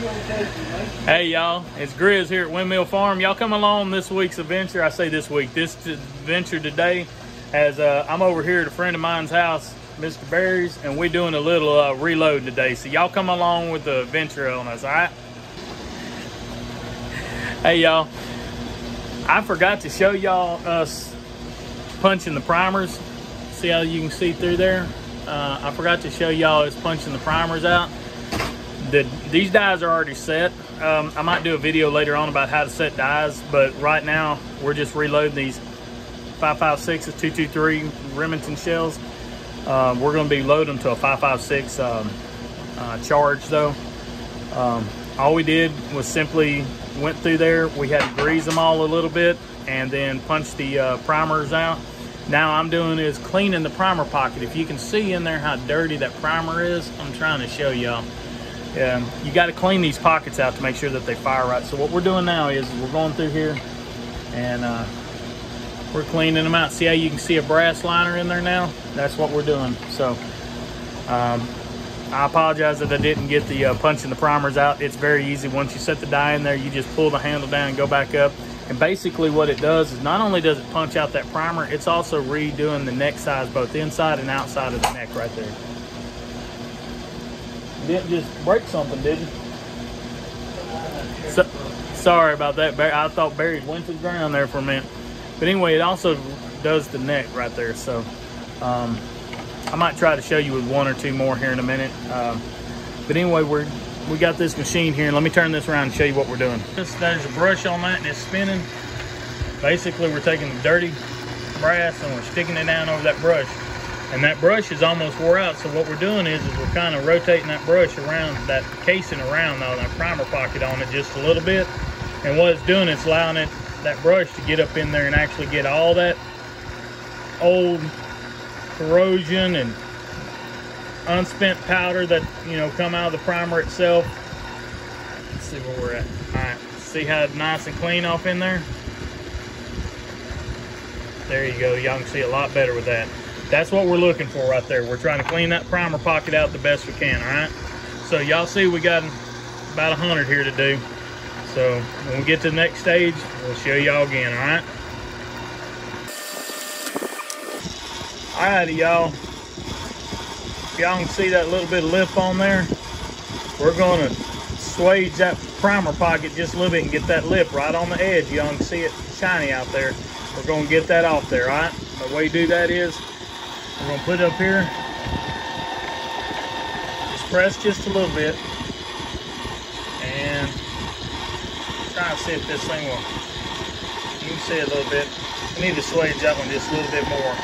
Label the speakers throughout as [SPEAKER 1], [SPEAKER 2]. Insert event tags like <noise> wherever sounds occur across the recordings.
[SPEAKER 1] Hey y'all, it's Grizz here at Windmill Farm. Y'all come along this week's adventure. I say this week, this adventure today, as uh, I'm over here at a friend of mine's house, Mr. Barry's, and we're doing a little uh, reload today. So y'all come along with the adventure on us, all right? Hey y'all, I forgot to show y'all us punching the primers. See how you can see through there? Uh, I forgot to show y'all us punching the primers out the these dies are already set. Um, I might do a video later on about how to set dies, but right now we're just reloading these 556s, 223 Remington shells. Uh, we're going to be loading them to a 556 um, uh, charge though. Um, all we did was simply went through there. We had to grease them all a little bit and then punch the uh, primers out. Now I'm doing is cleaning the primer pocket. If you can see in there how dirty that primer is, I'm trying to show y'all. Um, you got to clean these pockets out to make sure that they fire right. So what we're doing now is we're going through here and uh, we're cleaning them out. See how you can see a brass liner in there now? That's what we're doing. So um, I apologize that I didn't get the uh, punching the primers out. It's very easy. Once you set the die in there, you just pull the handle down and go back up. And basically what it does is not only does it punch out that primer, it's also redoing the neck size, both inside and outside of the neck right there didn't just break something, did you? So, sorry about that. I thought Barry went to the ground there for a minute. But anyway, it also does the neck right there. So um, I might try to show you with one or two more here in a minute. Um, but anyway, we're we got this machine here. And let me turn this around and show you what we're doing. There's a brush on that and it's spinning. Basically, we're taking the dirty brass and we're sticking it down over that brush and that brush is almost wore out so what we're doing is, is we're kind of rotating that brush around that casing around though that primer pocket on it just a little bit. And what it's doing it's allowing it that brush to get up in there and actually get all that old corrosion and unspent powder that you know come out of the primer itself. Let's see where we're at. All right. See how nice and clean off in there? There you go. Y'all can see a lot better with that that's what we're looking for right there. We're trying to clean that primer pocket out the best we can, all right? So y'all see we got about 100 here to do. So when we get to the next stage, we'll show y'all again, all right? All righty, y'all. Y'all can see that little bit of lip on there. We're gonna swage that primer pocket just a little bit and get that lip right on the edge. Y'all can see it shiny out there. We're gonna get that off there, all right? The way you do that is we're gonna put it up here. Just press just a little bit. And try and see if this thing will, you can see a little bit. We need to swage that one just a little bit more.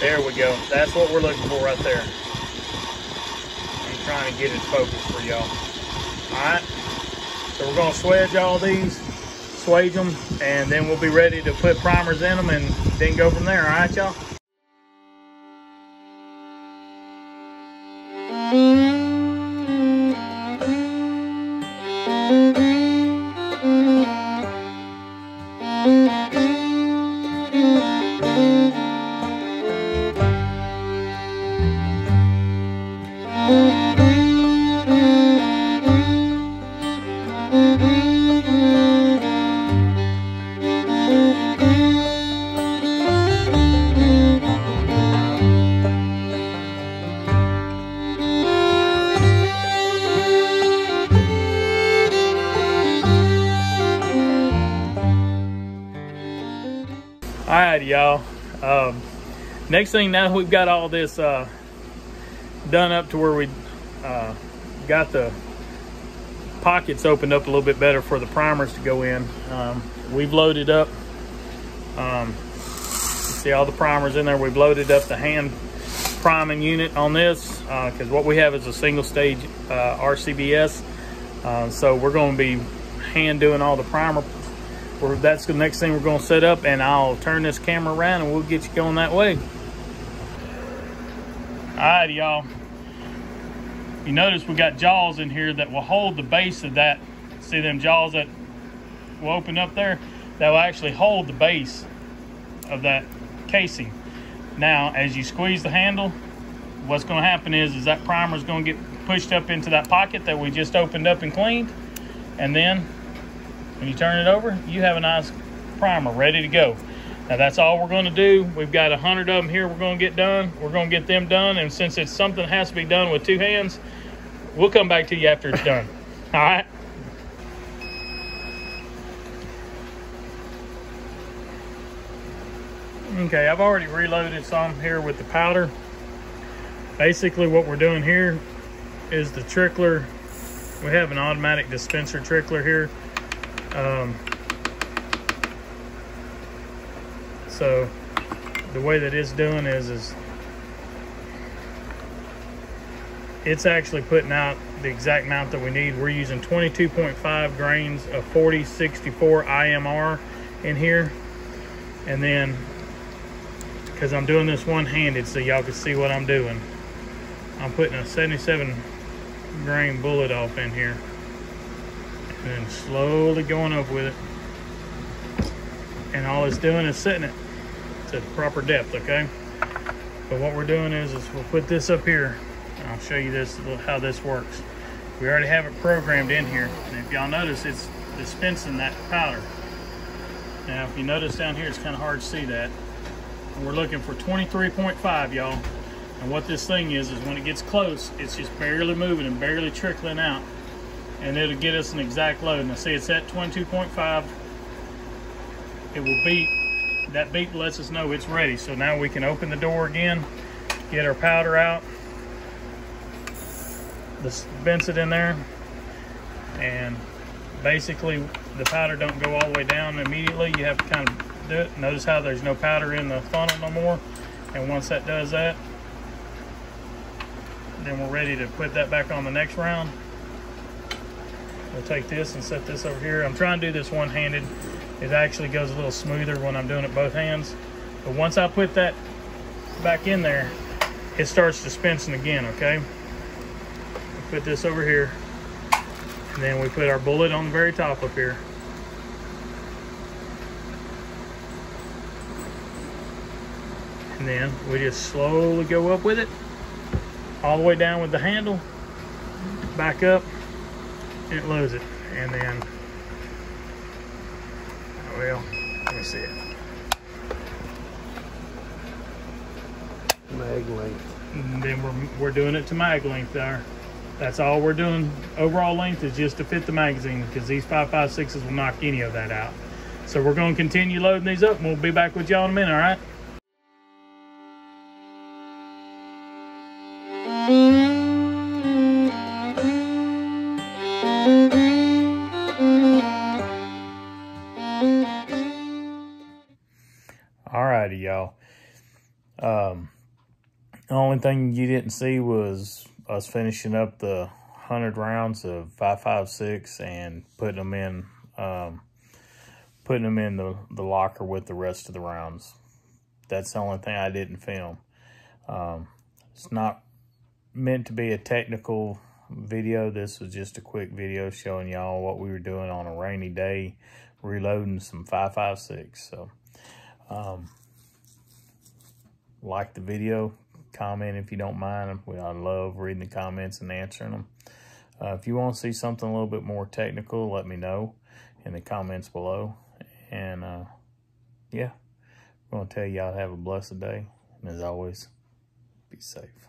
[SPEAKER 1] There we go. That's what we're looking for right there. I'm trying to get it focused for y'all. All right. So we're gonna swedge all these swage them, and then we'll be ready to put primers in them and then go from there. All right, y'all? Y'all. Um, next thing now we've got all this uh, done up to where we uh, got the pockets opened up a little bit better for the primers to go in um, we've loaded up um, see all the primers in there. We've loaded up the hand priming unit on this because uh, what we have is a single stage uh, RCBS uh, so we're going to be hand doing all the primer we're, that's the next thing we're going to set up and I'll turn this camera around and we'll get you going that way. All right, y'all. You notice we got jaws in here that will hold the base of that. See them jaws that will open up there? That will actually hold the base of that casing. Now, as you squeeze the handle, what's going to happen is, is that primer is going to get pushed up into that pocket that we just opened up and cleaned. And then when you turn it over, you have a nice primer ready to go. Now that's all we're gonna do. We've got a hundred of them here we're gonna get done. We're gonna get them done. And since it's something that has to be done with two hands, we'll come back to you after it's done. <laughs> All right? Okay, I've already reloaded some here with the powder. Basically what we're doing here is the trickler. We have an automatic dispenser trickler here. Um, so the way that it's doing is, is it's actually putting out the exact amount that we need. We're using 22.5 grains of 4064 IMR in here. And then because I'm doing this one-handed so y'all can see what I'm doing. I'm putting a 77 grain bullet off in here and then slowly going up with it. And all it's doing is setting it to the proper depth, okay? But what we're doing is, is we'll put this up here. I'll show you this how this works. We already have it programmed in here. And if y'all notice, it's dispensing that powder. Now, if you notice down here, it's kind of hard to see that. And we're looking for 23.5, y'all. And what this thing is, is when it gets close, it's just barely moving and barely trickling out. And it'll get us an exact load. Now see, it's at 22.5. It will beep. That beep lets us know it's ready. So now we can open the door again, get our powder out, dispense it in there, and basically the powder don't go all the way down immediately. You have to kind of do it. Notice how there's no powder in the funnel no more. And once that does that, then we're ready to put that back on the next round. We'll take this and set this over here. I'm trying to do this one-handed. It actually goes a little smoother when I'm doing it both hands. But once I put that back in there, it starts dispensing again, okay? We put this over here. And then we put our bullet on the very top up here. And then we just slowly go up with it, all the way down with the handle, back up, it loads it. And then, oh, well, let me see it.
[SPEAKER 2] Mag length.
[SPEAKER 1] And then we're, we're doing it to mag length there. That's all we're doing. Overall length is just to fit the magazine because these 5.56s will knock any of that out. So we're going to continue loading these up and we'll be back with y'all in a minute, all right? Um, the only thing you didn't see was us finishing up the 100 rounds of 5.56 and putting them in um, putting them in the, the locker with the rest of the rounds. That's the only thing I didn't film. Um, it's not meant to be a technical video. This was just a quick video showing y'all what we were doing on a rainy day, reloading some 5.56. So, um, like the video, comment if you don't mind. We I love reading the comments and answering them. Uh, if you want to see something a little bit more technical, let me know in the comments below. And uh, yeah, I'm going to tell y'all have a blessed day. And as always, be safe.